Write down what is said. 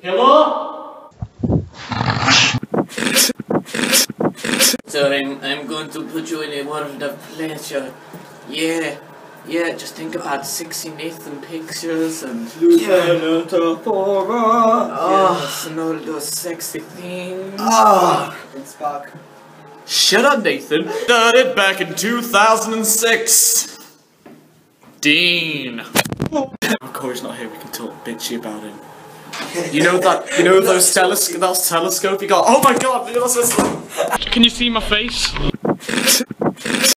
Hello? So I'm, I'm going to put you in a world of pleasure. Yeah, yeah, just think about sexy Nathan pictures and Lieutenant Uhura. oh, and all those sexy things. Ah. It's Spock. Shut up, Nathan. Started back in 2006. Dean. Oh, Corey's not here. We can talk bitchy about him. You know that? You know those telescope? That telescope you got? Oh my god! Can you see my face?